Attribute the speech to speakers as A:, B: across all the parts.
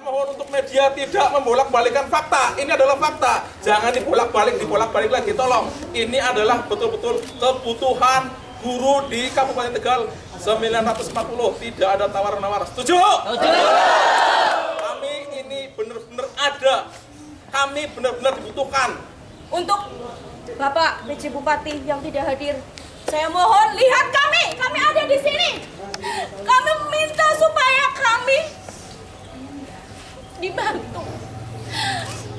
A: Saya mohon untuk media tidak membolak-balikan fakta. Ini adalah fakta. Jangan dibolak-balik, dibolak-balik lagi. Tolong. Ini adalah betul-betul kebutuhan guru di Kabupaten Tegal 940. Tidak ada tawar-menawar. Setuju? Kami ini benar-benar ada. Kami benar-benar dibutuhkan.
B: Untuk Bapak PJ Bupati yang tidak hadir, saya mohon lihat kami, kami ada di sini. Kami minta supaya kami dibantu.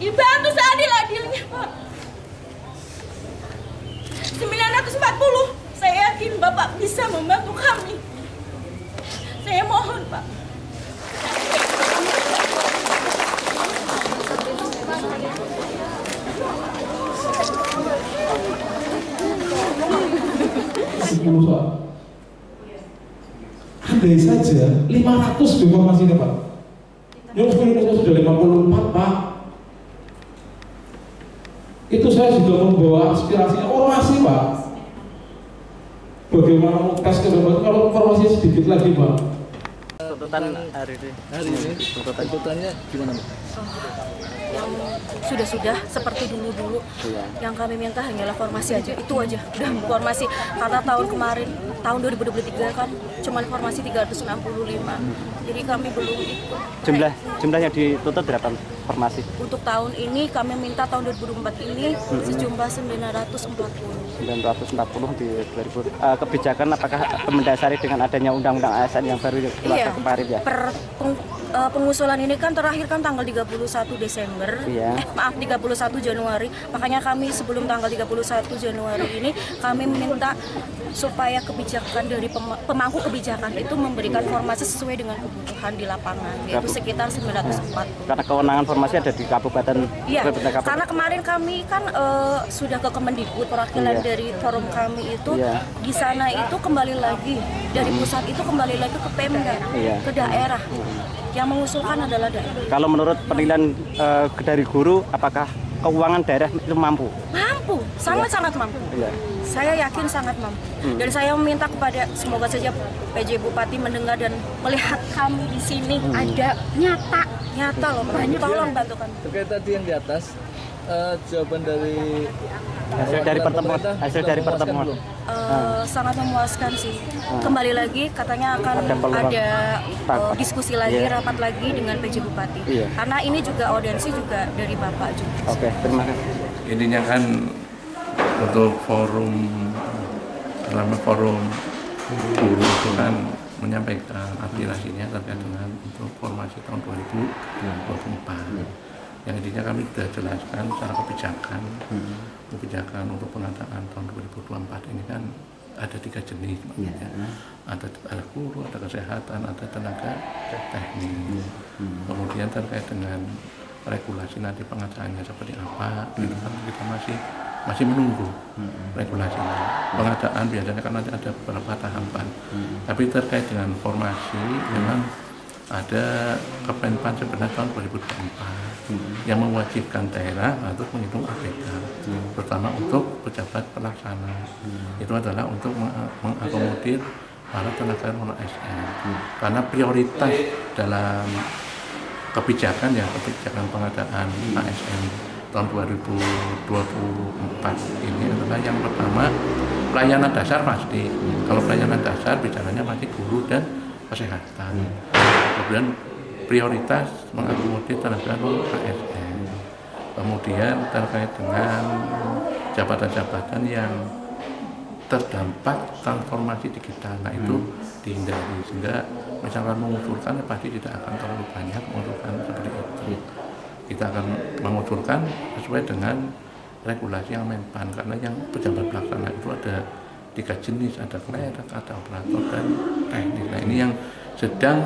B: Dibantu seadil-adilnya, Pak. 940, saya yakin Bapak bisa membantu kami. Saya mohon, Pak.
C: sepuluh. Andai saja 500 informasinya Pak. Yang Indonesia sudah 54 Pak. Itu saya juga membawa aspirasinya orasi Pak. Bagaimana mau tes ke kalau informasi sedikit lagi Pak.
D: tuntutan hari ini.
E: Hari ini?
D: Tuntutan.
E: Tuntutannya gimana
B: yang sudah-sudah seperti dulu-dulu.
D: Iya.
B: yang kami minta hanyalah formasi aja. Itu aja. Udah formasi. Karena tahun kemarin tahun 2023 kan cuma formasi 365 jadi kami belum itu
D: jumlah jumlahnya dituntut berapa formasi?
B: Untuk tahun ini kami minta tahun 2024 ini sejumlah 940
D: 940 di 2000 Eh, kebijakan apakah mendasari dengan adanya undang-undang ASN yang baru keluar
B: Iya,
D: kemarin ya
B: per peng- eh, pengusulan ini kan terakhir kan tanggal 31 Desember.
D: Iya.
B: Eh, maaf 31 Januari. Makanya kami sebelum tanggal 31 Januari ini kami minta supaya kebijakan dari pema- pemangku kebijakan itu memberikan formasi sesuai dengan kebutuhan di lapangan yaitu sekitar 904.
D: karena kewenangan formasi ada di kabupaten
B: Iya,
D: kabupaten
B: karena kemarin kami kan eh, sudah ke Kemendikbud perwakilan
D: Iya.
B: Dari forum kami itu
D: Iya.
B: di sana itu kembali lagi dari pusat itu kembali lagi ke Pemda,
D: Iya.
B: ke daerah. Yang mengusulkan adalah daerah.
D: kalau menurut penilaian eh, dari guru apakah keuangan daerah itu mampu
B: Mampu, sangat-sangat mampu.
D: Iya.
B: Saya yakin sangat mampu. Dan saya meminta kepada semoga saja PJ Bupati mendengar dan melihat kami di sini ada nyata, nyata loh. Tolong bantu kami.
E: terkait tadi yang di atas eh, jawaban dari
D: hasil dari pertemuan hasil dari pertemuan?
B: Eh, sangat memuaskan sih. Kembali lagi katanya akan
D: Ada
B: ada eh, diskusi lagi,
D: Iya.
B: rapat lagi dengan PJ Bupati.
D: Iya.
B: Karena ini juga audiensi juga dari Bapak juga.
D: oke terima kasih
F: intinya kan untuk forum dalam forum guru itu kan menyampaikan aspirasinya terkait dengan untuk formasi tahun 2024 yang intinya kami sudah jelaskan secara kebijakan. Kebijakan untuk pengadaan tahun 2024 ini kan ada tiga jenis maksudnya ada ada guru ada kesehatan ada tenaga teknis. Kemudian terkait dengan regulasi nanti pengadaannya seperti apa itu kan kita masih masih menunggu regulasinya. Pengadaan biasanya kan nanti ada beberapa tahapan. Tapi terkait dengan formasi memang ada Kemenpan sebenarnya tahun 2024 yang mewajibkan daerah untuk menghitung APK terutama untuk pejabat pelaksana. Itu adalah untuk meng- mengakomodir para tenaga non ASN karena prioritas dalam kebijakan ya kebijakan pengadaan ASN tahun 2024 ini adalah yang pertama pelayanan dasar pasti. Kalau pelayanan dasar bicaranya pasti guru dan kesehatan kemudian prioritas mengakomodir tenaga non ASN kemudian terkait dengan jabatan-jabatan yang terdampak transformasi digital. Nah itu dihindari sehingga misalkan mengusulkan ya pasti tidak akan terlalu banyak mengusulkan seperti itu. Kita akan mengusulkan sesuai dengan regulasi yang mempan karena yang pejabat pelaksana itu ada tiga jenis ada clerk ada operator dan teknis nah ini yang sedang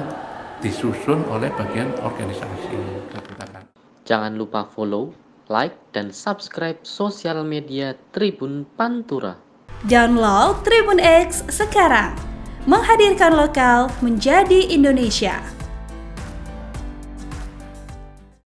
F: disusun oleh bagian organisasi kita akan
G: Jangan lupa follow, like, dan subscribe sosial media Tribun Pantura.
H: Download Tribun X sekarang. Menghadirkan lokal menjadi Indonesia.